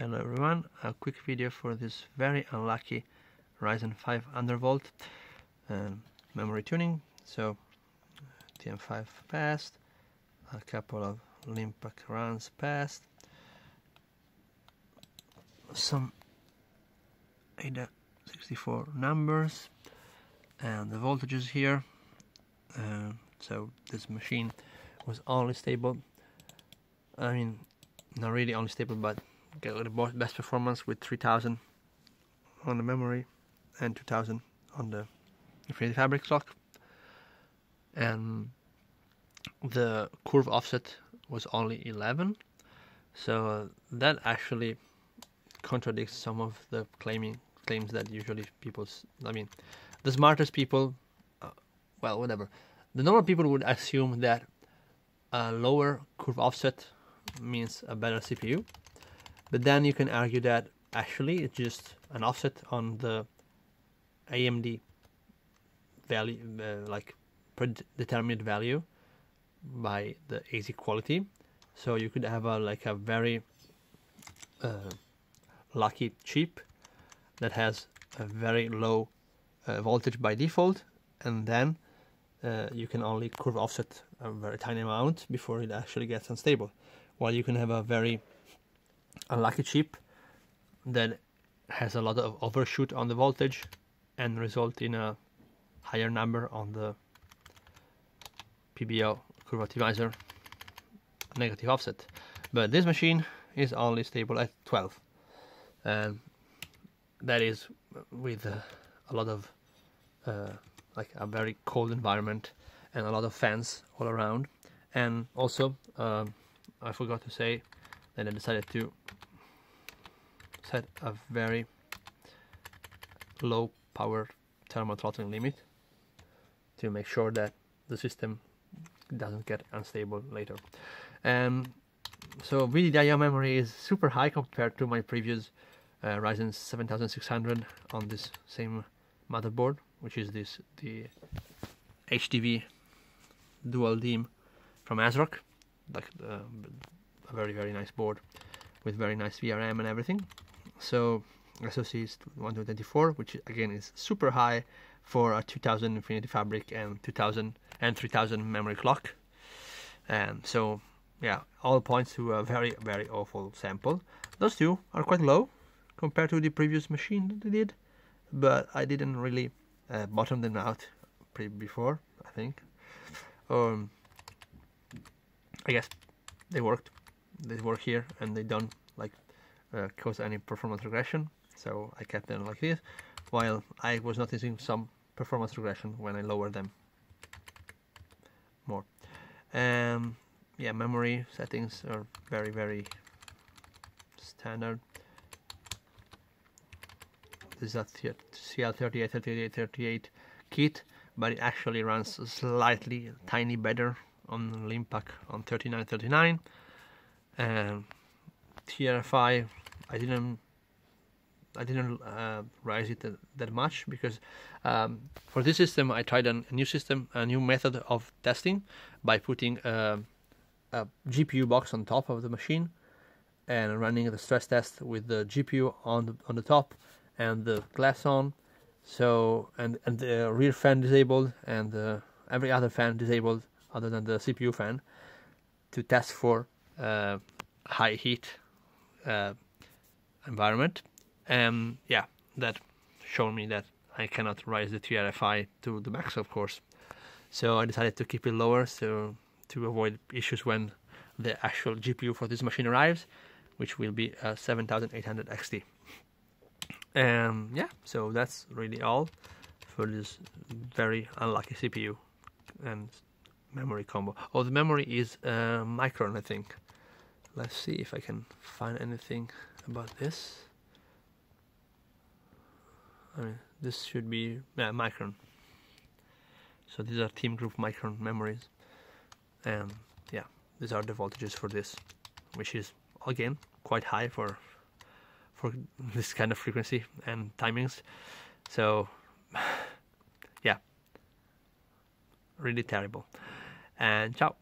Hello everyone, a quick video for this very unlucky Ryzen 5 undervolt um, memory tuning. So TM5 passed, a couple of Linpack runs passed, some AIDA 64 numbers and the voltages here. Uh, so this machine was only stable. I mean, not really only stable, but get the best performance with 3000 on the memory and 2000 on the Infinity Fabric clock. And the curve offset was only 11, so that actually contradicts some of the claiming claims that usually people. I mean, the smartest people, uh, well, whatever. The normal people would assume that a lower curve offset means a better CPU, but then you can argue that actually it's just an offset on the AMD value, uh, like predetermined value by the ASIC quality. So you could have a like a very uh, lucky chip that has a very low uh, voltage by default, and then uh, you can only curve offset a very tiny amount before it actually gets unstable. While you can have a very unlucky chip that has a lot of overshoot on the voltage and result in a higher number on the PBO curve optimizer negative offset. But this machine is only stable at 12 and that is with uh, a lot of uh, like a very cold environment and a lot of fans all around and also um, I forgot to say that I decided to set a very low power thermal throttling limit to make sure that the system doesn't get unstable later. And so VDDIO memory is super high compared to my previous uh, Ryzen 7600 on this same motherboard, which is this the HDV dual DIMM from ASRock, like uh, a very very nice board with very nice VRM and everything. So SoC is 124, which again is super high for a 2000 Infinity Fabric and 2000 and 3000 memory clock. And so yeah, all points to a very very awful sample. Those two are quite low compared to the previous machine that I did, but I didn't really uh, bottom them out before. I think. Um, I guess they worked. They work here, and they don't like uh, cause any performance regression. So I kept them like this, while I was noticing some performance regression when I lowered them more. Um, yeah, memory settings are very very standard. This is a CL38, 38, 38 kit, but it actually runs slightly tiny better on Linpack on 3939. And TRFI, I didn't I didn't uh, raise it that much because um, for this system I tried a new system, a new method of testing by putting a, a GPU box on top of the machine and running the stress test with the GPU on the, on the top and the glass on. So and and the rear fan disabled and uh, every other fan disabled other than the CPU fan to test for uh, high heat uh, environment. And yeah, that showed me that I cannot raise the TRFI to the max, of course. So I decided to keep it lower so to avoid issues when the actual GPU for this machine arrives, which will be uh, a 7800 XT. And um, yeah, so that's really all for this very unlucky CPU and memory combo. Oh, the memory is uh, Micron, I think. Let's see if I can find anything about this. I mean, this should be yeah, Micron. So these are Team Group Micron memories, and yeah, these are the voltages for this, which is again quite high for for this kind of frequency and timings. So yeah, really terrible. And ciao.